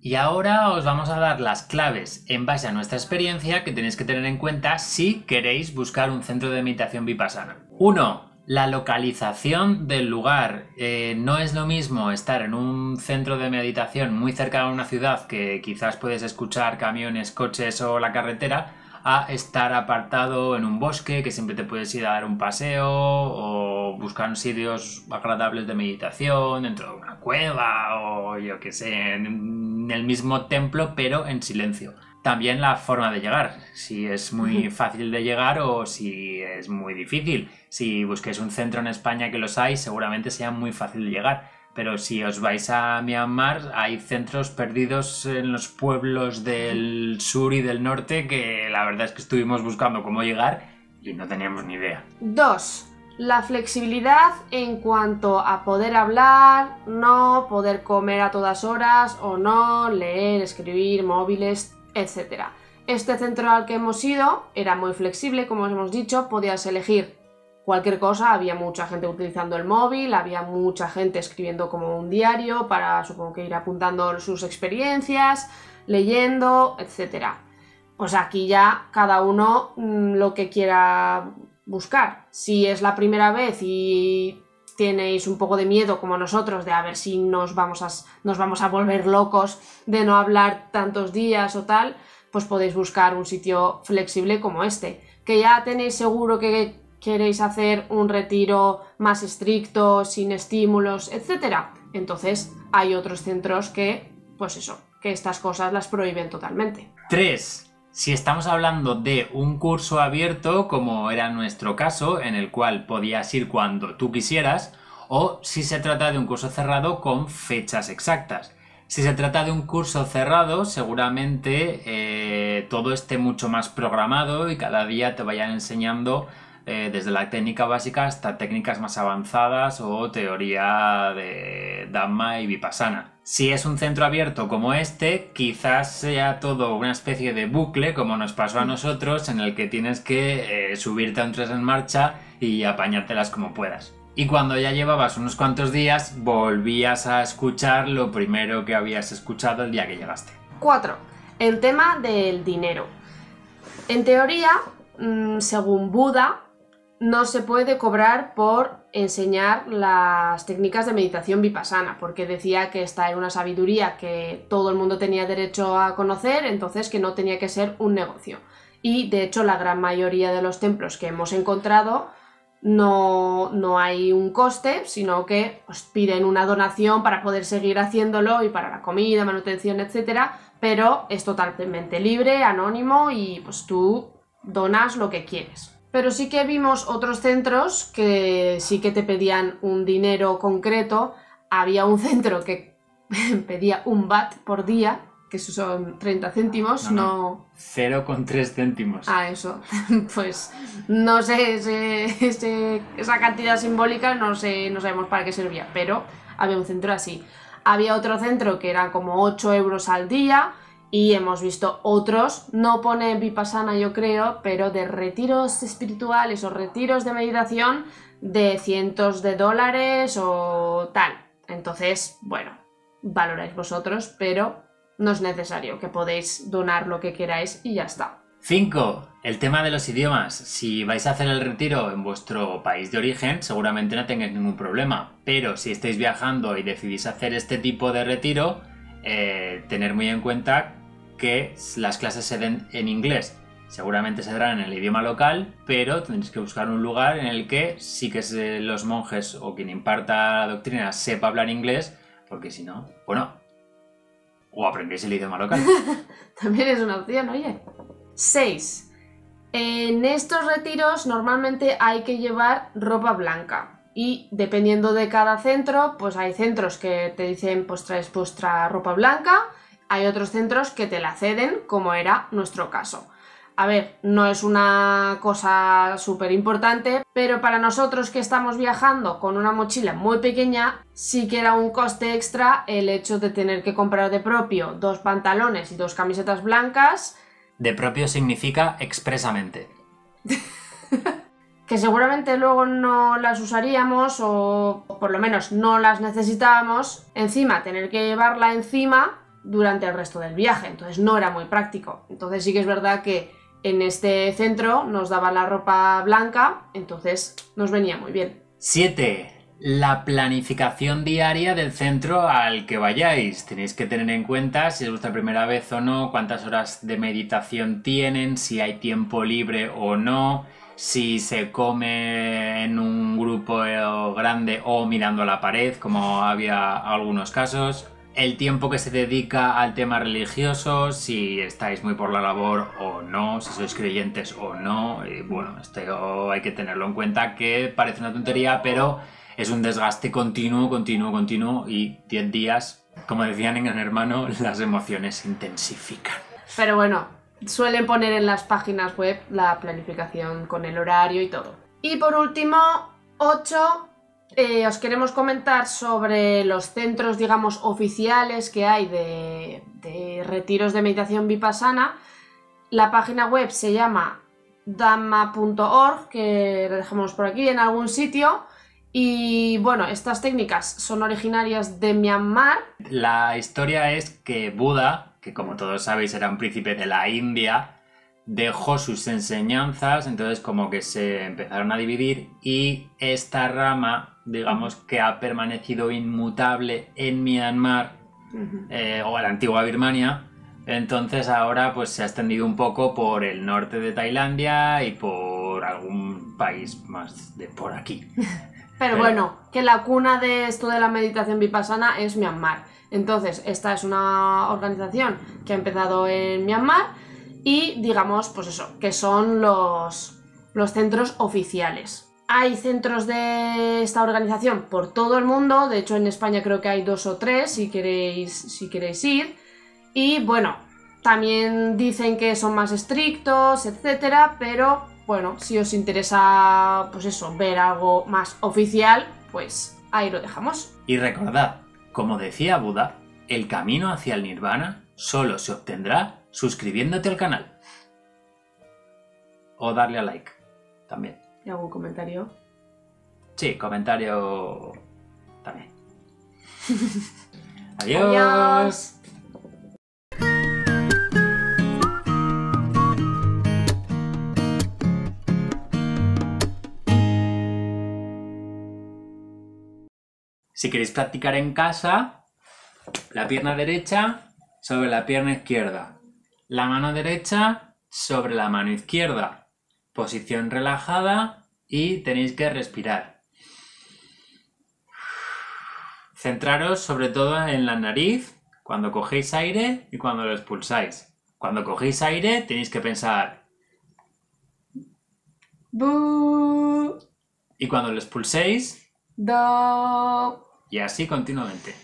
Y ahora os vamos a dar las claves en base a nuestra experiencia que tenéis que tener en cuenta si queréis buscar un centro de meditación vipassana. 1. La localización del lugar. Eh, no es lo mismo estar en un centro de meditación muy cerca de una ciudad que quizás puedes escuchar camiones, coches o la carretera a estar apartado en un bosque que siempre te puedes ir a dar un paseo o buscar sitios agradables de meditación dentro de una cueva o yo que sé, en el mismo templo pero en silencio. También la forma de llegar, si es muy fácil de llegar o si es muy difícil. Si busquéis un centro en España que los hay, seguramente sea muy fácil de llegar pero si os vais a Myanmar hay centros perdidos en los pueblos del sur y del norte que la verdad es que estuvimos buscando cómo llegar y no teníamos ni idea. 2. La flexibilidad en cuanto a poder hablar, no, poder comer a todas horas o no, leer, escribir, móviles, etc. Este centro al que hemos ido era muy flexible, como os hemos dicho, podías elegir cualquier cosa, había mucha gente utilizando el móvil, había mucha gente escribiendo como un diario para, supongo que ir apuntando sus experiencias, leyendo, etc. Pues aquí ya cada uno mm, lo que quiera buscar. Si es la primera vez y tenéis un poco de miedo como nosotros de a ver si nos vamos a, nos vamos a volver locos de no hablar tantos días o tal, pues podéis buscar un sitio flexible como este. Que ya tenéis seguro que queréis hacer un retiro más estricto, sin estímulos, etc. Entonces hay otros centros que, pues eso, que estas cosas las prohíben totalmente. 3. Si estamos hablando de un curso abierto, como era nuestro caso, en el cual podías ir cuando tú quisieras, o si se trata de un curso cerrado con fechas exactas. Si se trata de un curso cerrado, seguramente eh, todo esté mucho más programado y cada día te vayan enseñando eh, desde la técnica básica hasta técnicas más avanzadas o teoría de Dhamma y Vipassana. Si es un centro abierto como este, quizás sea todo una especie de bucle, como nos pasó a nosotros, en el que tienes que eh, subirte a un tren en marcha y apañártelas como puedas. Y cuando ya llevabas unos cuantos días, volvías a escuchar lo primero que habías escuchado el día que llegaste. 4. El tema del dinero. En teoría, mm, según Buda, no se puede cobrar por enseñar las técnicas de meditación vipassana, porque decía que esta era una sabiduría que todo el mundo tenía derecho a conocer, entonces que no tenía que ser un negocio. Y de hecho la gran mayoría de los templos que hemos encontrado no, no hay un coste, sino que os piden una donación para poder seguir haciéndolo y para la comida, manutención, etc. Pero es totalmente libre, anónimo y pues tú donas lo que quieres. Pero sí que vimos otros centros que sí que te pedían un dinero concreto. Había un centro que pedía un bat por día, que son 30 céntimos, no... 0,3 céntimos. Ah, eso. Pues no sé, esa cantidad simbólica no, sé, no sabemos para qué servía, pero había un centro así. Había otro centro que era como 8 euros al día, y hemos visto otros, no pone Vipassana yo creo, pero de retiros espirituales o retiros de meditación de cientos de dólares o tal. Entonces, bueno, valoráis vosotros, pero no es necesario, que podéis donar lo que queráis y ya está. 5. El tema de los idiomas. Si vais a hacer el retiro en vuestro país de origen, seguramente no tengáis ningún problema. Pero si estáis viajando y decidís hacer este tipo de retiro, eh, tener muy en cuenta que las clases se den en inglés. Seguramente se darán en el idioma local, pero tendréis que buscar un lugar en el que sí que los monjes o quien imparta la doctrina sepa hablar inglés, porque si no, bueno, o aprendéis el idioma local. También es una opción, oye. 6. En estos retiros normalmente hay que llevar ropa blanca. Y dependiendo de cada centro, pues hay centros que te dicen pues traes vuestra ropa blanca hay otros centros que te la ceden, como era nuestro caso. A ver, no es una cosa súper importante, pero para nosotros que estamos viajando con una mochila muy pequeña, sí que era un coste extra el hecho de tener que comprar de propio dos pantalones y dos camisetas blancas. De propio significa expresamente. que seguramente luego no las usaríamos o por lo menos no las necesitábamos. Encima, tener que llevarla encima durante el resto del viaje, entonces no era muy práctico. Entonces sí que es verdad que en este centro nos daba la ropa blanca, entonces nos venía muy bien. 7. La planificación diaria del centro al que vayáis. Tenéis que tener en cuenta si es vuestra primera vez o no, cuántas horas de meditación tienen, si hay tiempo libre o no, si se come en un grupo eh, grande o mirando a la pared, como había algunos casos el tiempo que se dedica al tema religioso, si estáis muy por la labor o no, si sois creyentes o no. Y bueno, esto hay que tenerlo en cuenta que parece una tontería, pero es un desgaste continuo, continuo, continuo y 10 días, como decían en el hermano, las emociones se intensifican. Pero bueno, suelen poner en las páginas web la planificación con el horario y todo. Y por último, 8 eh, os queremos comentar sobre los centros, digamos, oficiales que hay de, retiros de meditación vipassana. La página web se llama dhamma.org, que dejamos por aquí en algún sitio. Y bueno, estas técnicas son originarias de Myanmar. La historia es que Buda, que como todos sabéis era un príncipe de la India, dejó sus enseñanzas, entonces como que se empezaron a dividir y esta rama, digamos que ha permanecido inmutable en Myanmar eh, o en la antigua Birmania, entonces ahora pues se ha extendido un poco por el norte de Tailandia y por algún país más de por aquí. Pero, bueno, que la cuna de esto de la meditación vipassana es Myanmar. Entonces, esta es una organización que ha empezado en Myanmar y digamos, pues eso, que son los, los centros oficiales. Hay centros de esta organización por todo el mundo, de hecho en España creo que hay dos o tres si queréis, si queréis ir. Y bueno, también dicen que son más estrictos, etcétera, pero bueno, si os interesa, pues eso, ver algo más oficial, pues ahí lo dejamos. Y recordad, como decía Buda, el camino hacia el nirvana solo se obtendrá suscribiéndote al canal. O darle a like también. ¿Y algún comentario? Sí, comentario también. Adiós. Si queréis practicar en casa, la pierna derecha sobre la pierna izquierda, la mano derecha sobre la mano izquierda. Posición relajada y tenéis que respirar. Centraros sobre todo en la nariz cuando cogéis aire y cuando lo expulsáis. Cuando cogéis aire tenéis que pensar y cuando lo expulséis Do. y así continuamente.